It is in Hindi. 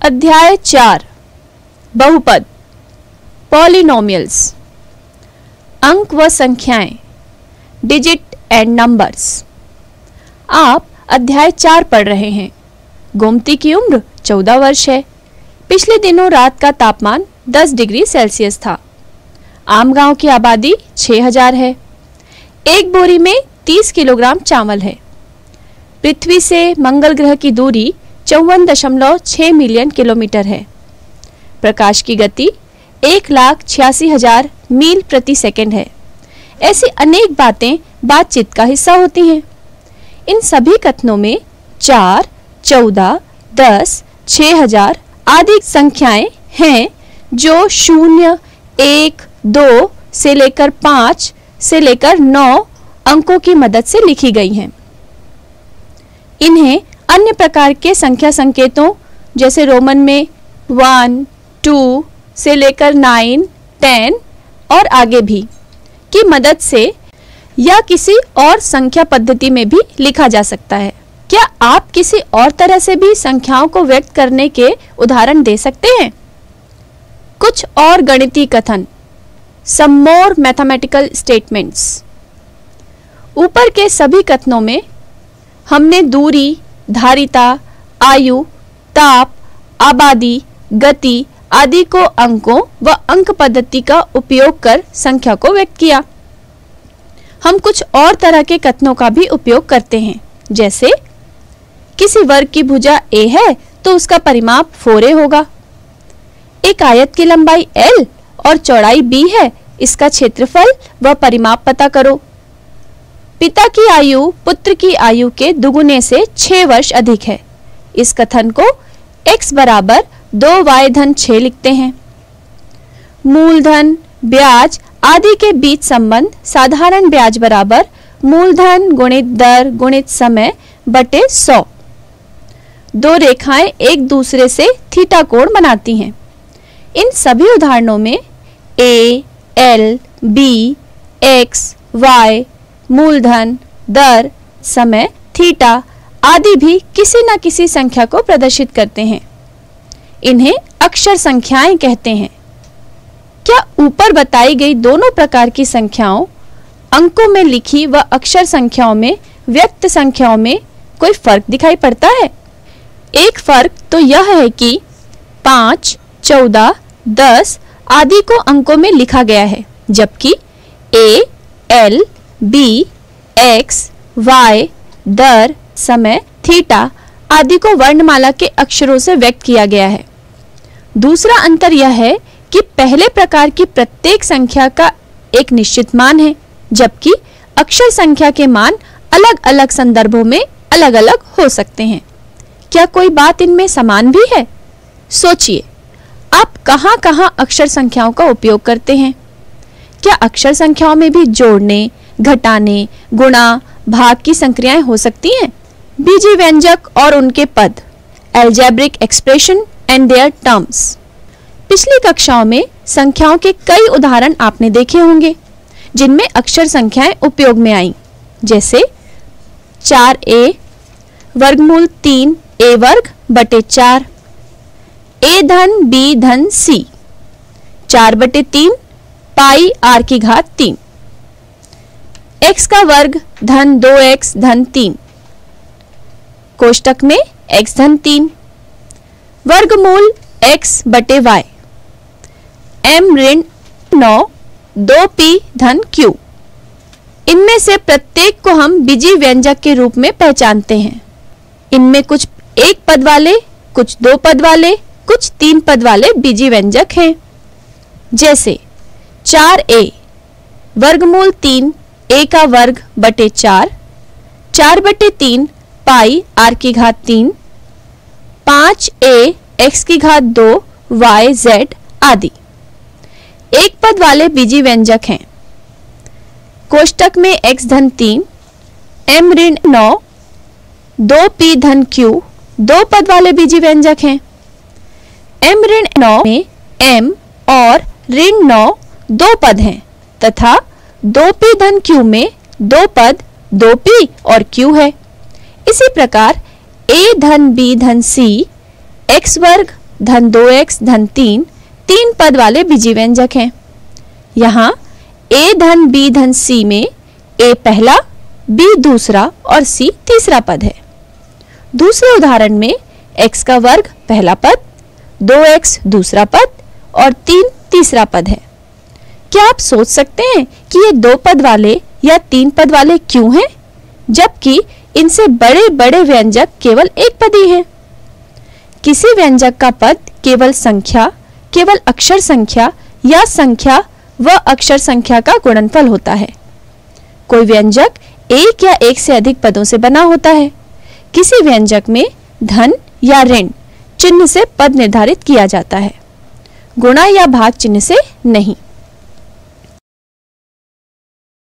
अध्याय चार, बहुपद पॉलिनोमियल्स अंक व संख्याएँ डिजिट एंड नंबर्स आप अध्याय चार पढ़ रहे हैं। गोमती की उम्र चौदह वर्ष है। पिछले दिनों रात का तापमान दस डिग्री सेल्सियस था। आम गाँव की आबादी छह हज़ार है। एक बोरी में तीस किलोग्राम चावल है। पृथ्वी से मंगल ग्रह की दूरी चौवन दशमलव छः मिलियन किलोमीटर है। प्रकाश की गति एक लाख छियासी हज़ार मील प्रति सेकंड है। ऐसी अनेक बातें बातचीत का हिस्सा होती हैं। इन सभी कथनों में चार, चौदह, दस छ हज़ार आदि संख्याएँ हैं जो शून्य, एक, दो से लेकर पाँच से लेकर नौ अंकों की मदद से लिखी गई हैं। इन्हें अन्य प्रकार के संख्या संकेतों, जैसे रोमन में वन, टू से लेकर नाइन, टेन और आगे भी, की मदद से या किसी और संख्या पद्धति में भी लिखा जा सकता है। क्या आप किसी और तरह से भी संख्याओं को व्यक्त करने के उदाहरण दे सकते हैं? कुछ और गणितीय कथन। सम मोर मैथमेटिकल स्टेटमेंट्स ऊपर के सभी कथनों में हमने दूरी धारिता, आयु, ताप, आबादी, गति आदि को अंकों व अंक पद्धति का उपयोग कर संख्या को व्यक्त किया। हम कुछ और तरह के कथनों का भी उपयोग करते हैं, जैसे, किसी वर्ग की भुजा ए है तो उसका परिमाप 4a होगा। एक आयत की लंबाई एल और चौड़ाई बी है, इसका क्षेत्रफल व परिमाप पता करो। पिता की आयु पुत्र की आयु के दुगुने से छह वर्ष अधिक है। इस कथन को x बराबर दो वाई धन छ लिखते हैं। मूलधन ब्याज आदि के बीच संबंध साधारण ब्याज बराबर मूलधन गुणित दर गुणित समय बटे सौ। दो रेखाएँ एक दूसरे से थीटा कोण बनाती हैं। इन सभी उदाहरणों में a, l, b, x, y मूलधन, दर, समय, थीटा आदि भी किसी न किसी संख्या को प्रदर्शित करते हैं। इन्हें अक्षर संख्याएँ कहते हैं। क्या ऊपर बताई गई दोनों प्रकार की संख्याओं, अंकों में लिखी व अक्षर संख्याओं में, व्यक्त संख्याओं में कोई फ़र्क दिखाई पड़ता है? एक फ़र्क तो यह है कि पाँच, चौदह, दस आदि को अंकों में लिखा गया है, जबकि A, L B X Y दर, समय थीटा आदि को वर्णमाला के अक्षरों से व्यक्त किया गया है। दूसरा अंतर यह है कि पहले प्रकार की प्रत्येक संख्या का एक निश्चित मान है, जबकि अक्षर संख्या के मान अलग-अलग संदर्भों में अलग-अलग हो सकते हैं। क्या कोई बात इनमें समान भी है? सोचिए, आप कहां-कहां अक्षर संख्याओं का उपयोग करते हैं? क्या अक्षर संख्याओं में भी जोड़ने घटाने, गुणा, भाग की संक्रियाएँ हो सकती हैं। बीजी व्यंजक और उनके पद algebraic expression and their terms पिछली कक्षाओं में संख्याओं के कई उदाहरण आपने देखे होंगे, जिनमें अक्षर संख्याएँ उपयोग में आई, जैसे चार ए, वर्गमूल तीन ए वर्ग बटे चार, ए धन बी धन सी, चार बटे तीन, पाई आर की घात तीन। X का वर्ग धन दो एक्स धन तीन। कोष्टक में x धन तीन। वर्गमूल x बटे वाई एम ऋण नौ, दो पी धन क्यू इनमें से प्रत्येक को हम बीजी व्यंजक के रूप में पहचानते हैं। इनमें कुछ एक पद वाले, कुछ दो पद वाले, कुछ तीन पद वाले बीजी व्यंजक हैं। जैसे, चार ए वर्गमूल तीन ए का वर्ग बटे चार चार बटे तीन पाई आर की घात तीन, पाँच ए एक्स की घात दो, वाई जेड आदि। एक पद वाले बीजी व्यंजक हैं। कोष्टक में x धन तीन m ऋण नौ, दो पी धन q दो पद वाले बीजी व्यंजक हैं। m ऋण नौ में m और ऋण नौ दो पद हैं तथा दो पी धन क्यू में दो पद, दो पी और क्यू है। इसी प्रकार, ए धन, बी धन, सी, एक्स वर्ग, धन दो एक्स, धन तीन तीन पद वाले बीजी व्यंजक हैं। यहाँ, ए धन, बी धन, सी में ए पहला, बी दूसरा और सी तीसरा पद है। दूसरे उदाहरण में x का वर्ग पहला पद, दो एक्स दूसरा पद और तीन तीसरा पद है। क्या आप सोच सकते हैं कि ये दो पद वाले या तीन पद वाले क्यों हैं, जबकि इनसे बड़े बड़े व्यंजक केवल एक पदी हैं किसी व्यंजक का पद केवल संख्या, केवल अक्षर संख्या या संख्या व अक्षर संख्या का गुणनफल होता है। कोई व्यंजक एक या एक से अधिक पदों से बना होता है। किसी व्यंजक में धन या ऋण चिन्ह से पद निर्धारित किया जाता है। गुणा या भाग चिन्ह से नहीं।